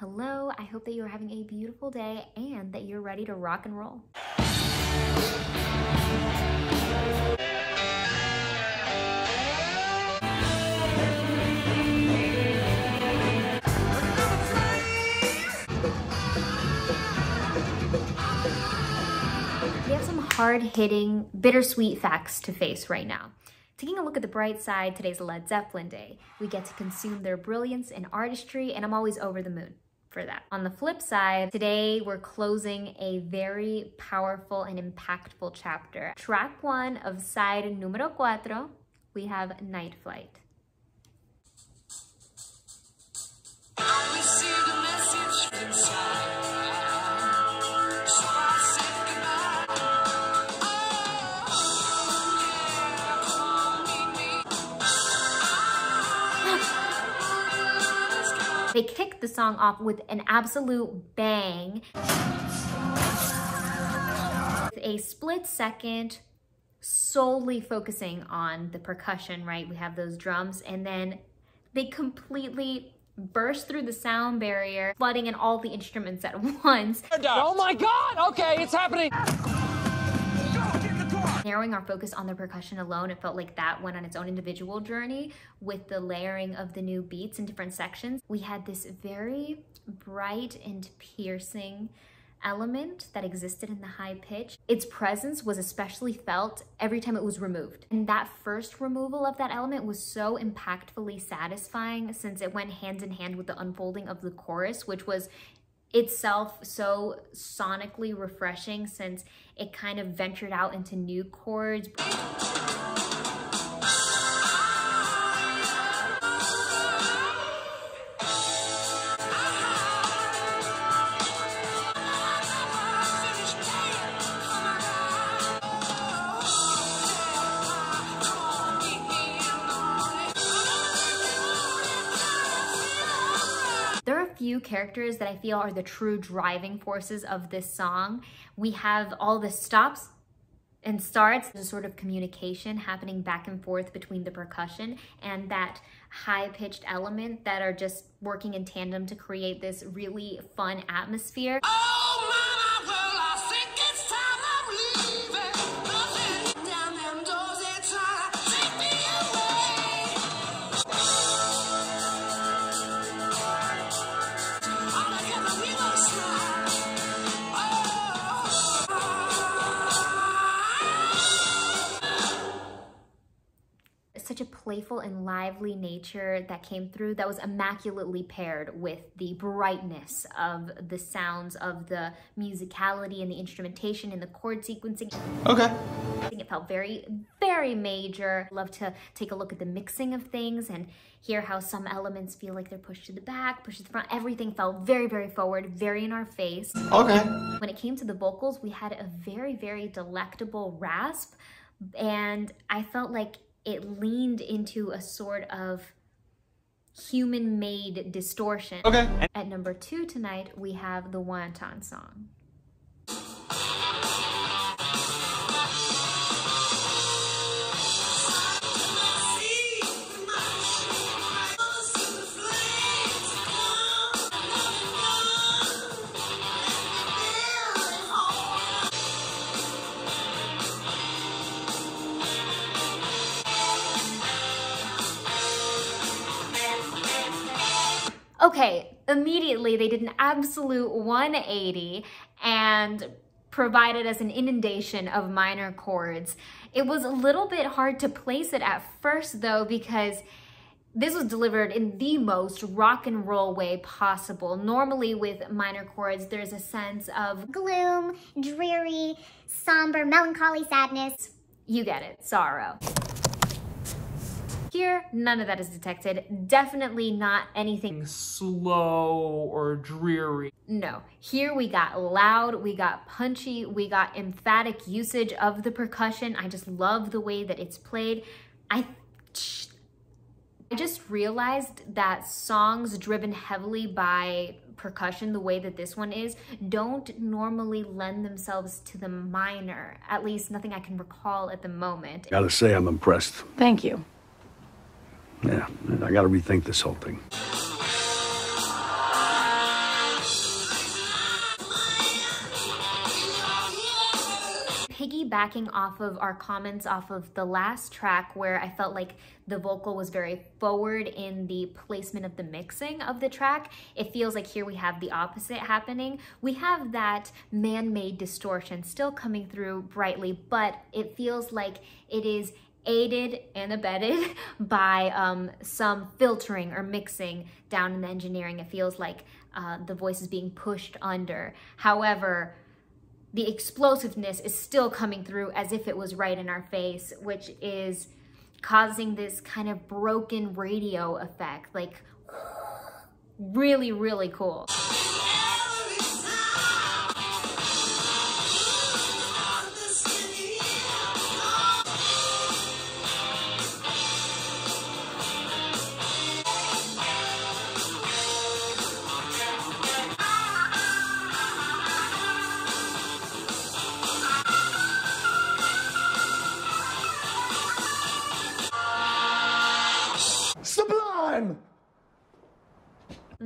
Hello, I hope that you're having a beautiful day and that you're ready to rock and roll. We have some hard-hitting, bittersweet facts to face right now. Taking a look at the bright side, today's Led Zeppelin day. We get to consume their brilliance and artistry, and I'm always over the moon for that. On the flip side, today we're closing a very powerful and impactful chapter. Track one of side numero cuatro, we have Night Flight. They kicked the song off with an absolute bang. A split second solely focusing on the percussion, right? We have those drums and then they completely burst through the sound barrier, flooding in all the instruments at once. Oh my god! Okay, it's happening! Narrowing our focus on the percussion alone, it felt like that went on its own individual journey with the layering of the new beats in different sections. We had this very bright and piercing element that existed in the high pitch. Its presence was especially felt every time it was removed. And that first removal of that element was so impactfully satisfying since it went hand in hand with the unfolding of the chorus, which was itself so sonically refreshing since it kind of ventured out into new chords. Characters that I feel are the true driving forces of this song. We have all the stops and starts, a sort of communication happening back and forth between the percussion and that high-pitched element that are just working in tandem to create this really fun atmosphere. Oh playful and lively nature that came through that was immaculately paired with the brightness of the sounds of the musicality and the instrumentation and the chord sequencing. Okay. I think it felt very, very major. Love to take a look at the mixing of things and hear how some elements feel like they're pushed to the back, pushed to the front. Everything felt very, very forward, very in our face. Okay. When it came to the vocals, we had a very, very delectable rasp and I felt like it leaned into a sort of human-made distortion. Okay. At number two tonight, we have the Wanton song. Immediately they did an absolute 180 and provided us an inundation of minor chords. It was a little bit hard to place it at first though because this was delivered in the most rock and roll way possible. Normally with minor chords, there's a sense of gloom, dreary, somber, melancholy, sadness. You get it, sorrow. Here, none of that is detected. Definitely not anything slow or dreary. No, here we got loud, we got punchy, we got emphatic usage of the percussion. I just love the way that it's played. I I just realized that songs driven heavily by percussion the way that this one is don't normally lend themselves to the minor at least nothing i can recall at the moment gotta say i'm impressed thank you yeah, I got to rethink this whole thing. Piggybacking off of our comments off of the last track where I felt like the vocal was very forward in the placement of the mixing of the track. It feels like here we have the opposite happening. We have that man-made distortion still coming through brightly, but it feels like it is aided and abetted by um, some filtering or mixing down in the engineering. It feels like uh, the voice is being pushed under. However, the explosiveness is still coming through as if it was right in our face, which is causing this kind of broken radio effect, like really, really cool.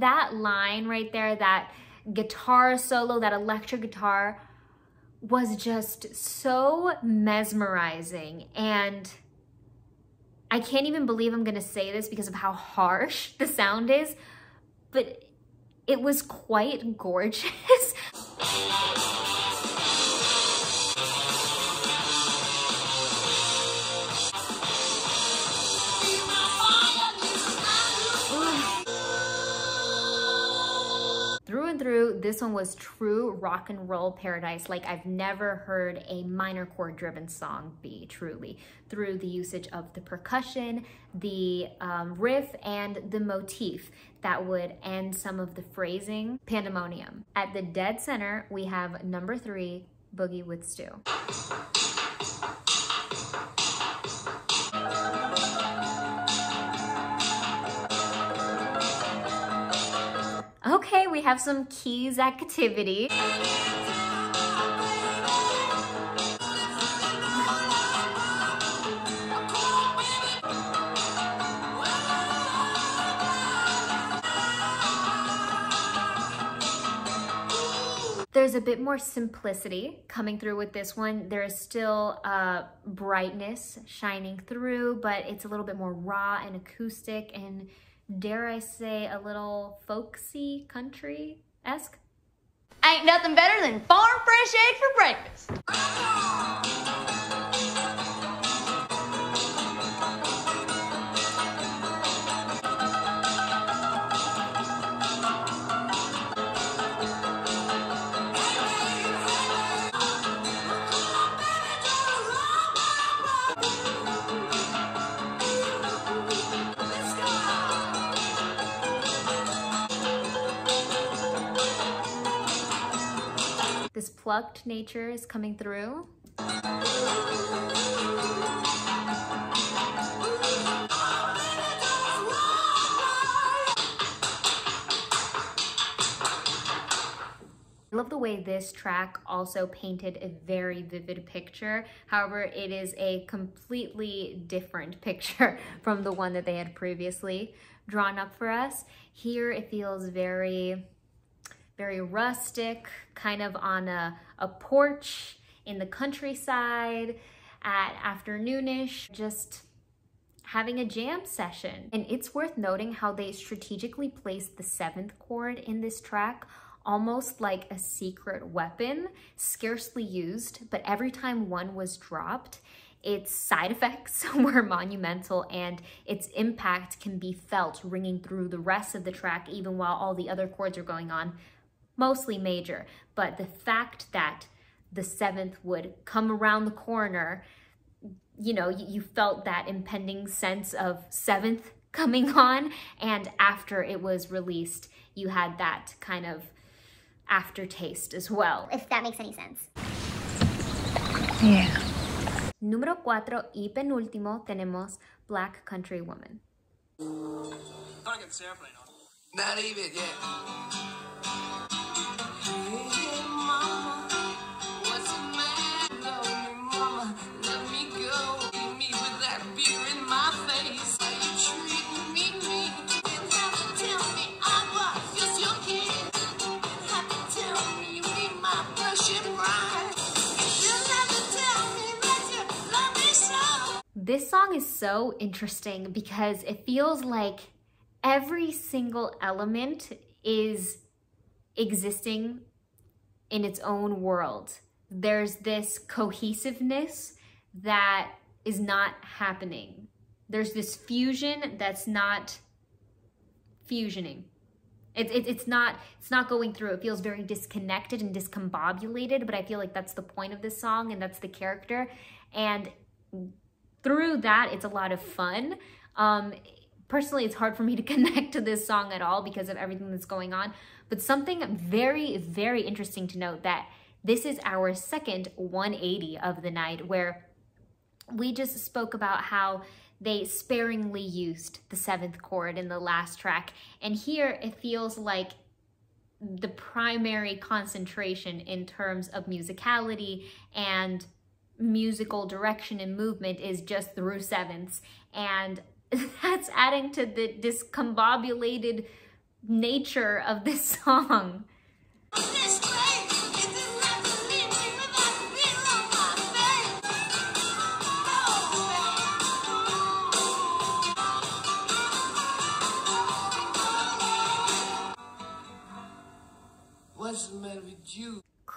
That line right there, that guitar solo, that electric guitar was just so mesmerizing. And I can't even believe I'm gonna say this because of how harsh the sound is, but it was quite gorgeous. this one was true rock and roll paradise. Like I've never heard a minor chord driven song be truly through the usage of the percussion, the um, riff, and the motif that would end some of the phrasing pandemonium. At the dead center, we have number three, Boogie with Stu. Have some keys activity. There's a bit more simplicity coming through with this one. There is still uh, brightness shining through, but it's a little bit more raw and acoustic and dare I say a little folksy country-esque. Ain't nothing better than farm fresh eggs for breakfast. Plucked nature is coming through. I love the way this track also painted a very vivid picture. However, it is a completely different picture from the one that they had previously drawn up for us. Here it feels very, very rustic, kind of on a, a porch in the countryside at afternoonish, just having a jam session. And it's worth noting how they strategically placed the seventh chord in this track almost like a secret weapon, scarcely used, but every time one was dropped, its side effects were monumental and its impact can be felt ringing through the rest of the track even while all the other chords are going on, mostly major. But the fact that the seventh would come around the corner, you know, you, you felt that impending sense of seventh coming on. And after it was released, you had that kind of aftertaste as well. If that makes any sense. Yeah. Número cuatro y penúltimo tenemos Black Country Woman. Not even, yeah. This song is so interesting because it feels like every single element is existing in its own world. There's this cohesiveness that is not happening. There's this fusion that's not fusioning. It's it, it's not it's not going through. It feels very disconnected and discombobulated, but I feel like that's the point of this song and that's the character. And through that, it's a lot of fun. Um, personally, it's hard for me to connect to this song at all because of everything that's going on. But something very, very interesting to note that this is our second 180 of the night where we just spoke about how they sparingly used the seventh chord in the last track. And here it feels like the primary concentration in terms of musicality and musical direction and movement is just through sevenths. And that's adding to the discombobulated nature of this song.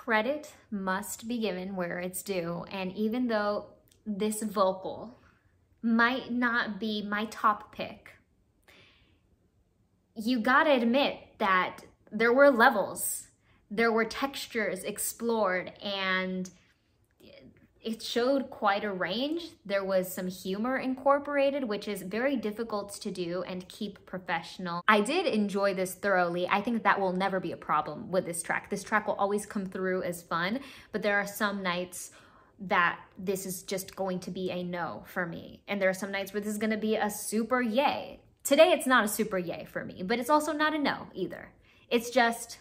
Credit must be given where it's due. And even though this vocal might not be my top pick, you gotta admit that there were levels, there were textures explored, and it showed quite a range. There was some humor incorporated, which is very difficult to do and keep professional. I did enjoy this thoroughly. I think that, will never be a problem with this track. This track will always come through as fun, but there are some nights that this is just going to be a no for me. And there are some nights where this is gonna be a super yay. Today it's not a super yay for me, but it's also not a no either. It's just,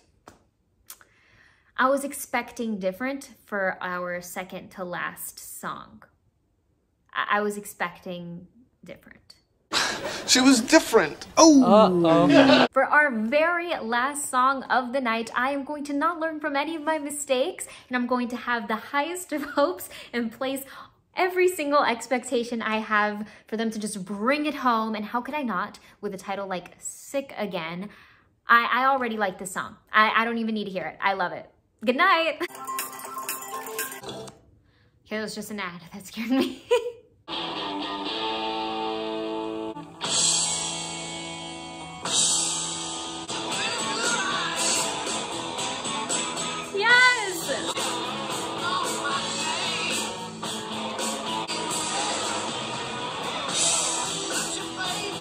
I was expecting different for our second to last song. I, I was expecting different. She was different. Oh. For our very last song of the night, I am going to not learn from any of my mistakes and I'm going to have the highest of hopes and place every single expectation I have for them to just bring it home. And how could I not with a title like Sick Again? I, I already like this song. I, I don't even need to hear it. I love it. Good night. Okay, that was just an ad. That scared me.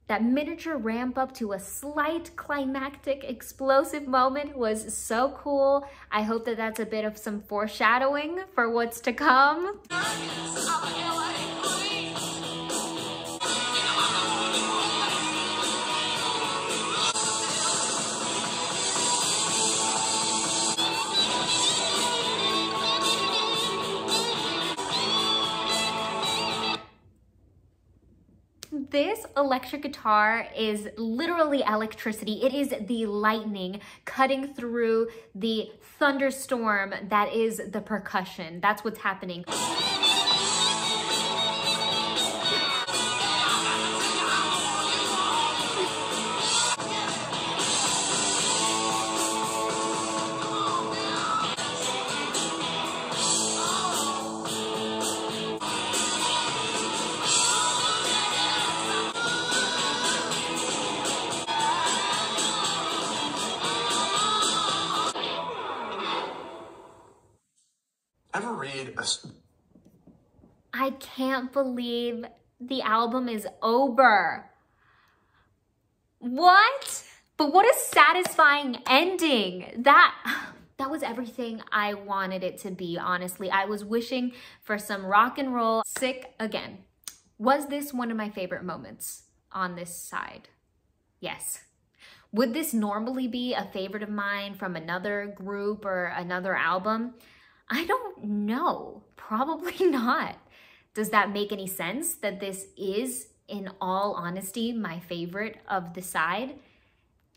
That miniature ramp up to a slight climactic explosive moment was so cool. I hope that that's a bit of some foreshadowing for what's to come. This electric guitar is literally electricity. It is the lightning cutting through the thunderstorm that is the percussion. That's what's happening. Ever read a I can't believe the album is over. What? But what a satisfying ending. That that was everything I wanted it to be, honestly. I was wishing for some rock and roll. Sick again. Was this one of my favorite moments on this side? Yes. Would this normally be a favorite of mine from another group or another album? I don't know. Probably not. Does that make any sense that this is, in all honesty, my favorite of the side?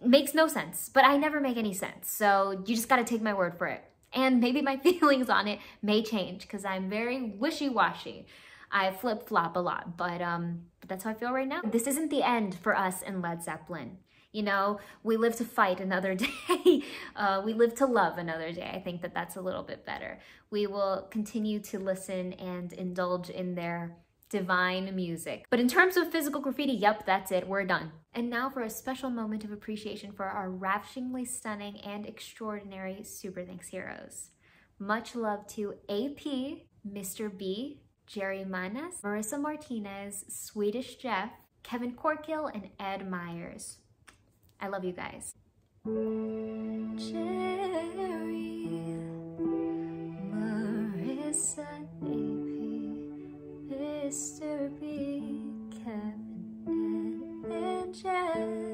Makes no sense, but I never make any sense. So you just gotta take my word for it. And maybe my feelings on it may change because I'm very wishy washy. I flip flop a lot, but um, but that's how I feel right now. This isn't the end for us in Led Zeppelin. You know, we live to fight another day. uh, we live to love another day. I think that that's a little bit better. We will continue to listen and indulge in their divine music. But in terms of physical graffiti, yep, that's it. We're done. And now for a special moment of appreciation for our ravishingly stunning and extraordinary Super Thanks heroes. Much love to AP, Mr. B, Jerry Manas, Marissa Martinez, Swedish Jeff, Kevin Corkill, and Ed Myers. I love you guys. Jerry, Marissa, AP, Mr. B, Kevin, and.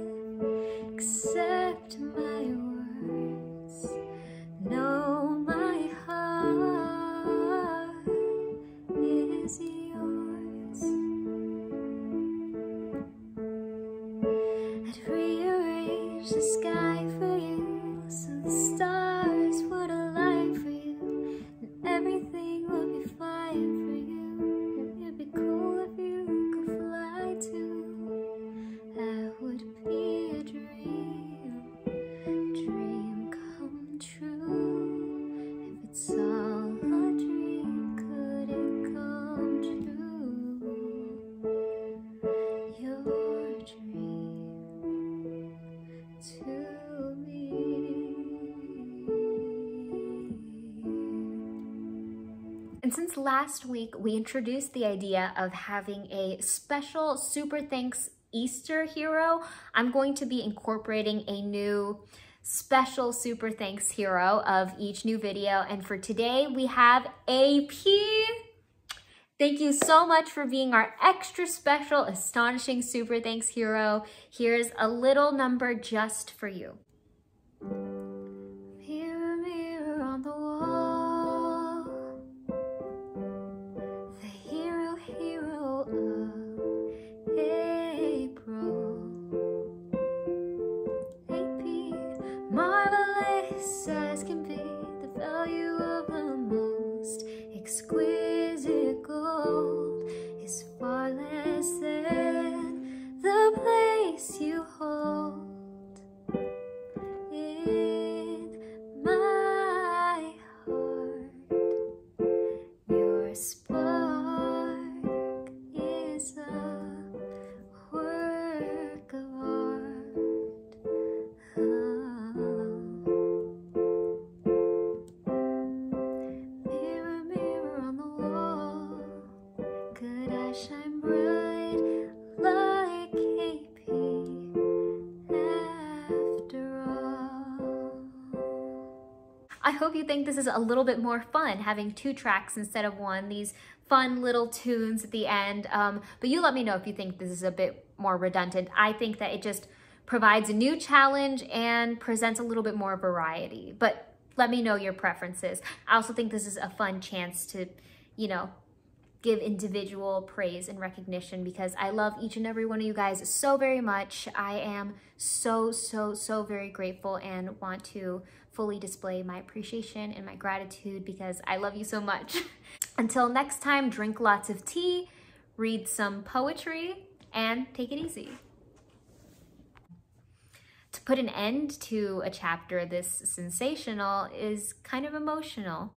And since last week, we introduced the idea of having a special Super Thanks Easter hero, I'm going to be incorporating a new special Super Thanks hero of each new video. And for today, we have AP. Thank you so much for being our extra special, astonishing Super Thanks hero. Here's a little number just for you. Hope you think this is a little bit more fun having two tracks instead of one, these fun little tunes at the end. Um, but you let me know if you think this is a bit more redundant. I think that it just provides a new challenge and presents a little bit more variety. But let me know your preferences. I also think this is a fun chance to, you know, give individual praise and recognition because I love each and every one of you guys so very much. I am so, so, so very grateful and want to fully display my appreciation and my gratitude because I love you so much. Until next time, drink lots of tea, read some poetry, and take it easy. To put an end to a chapter this sensational is kind of emotional.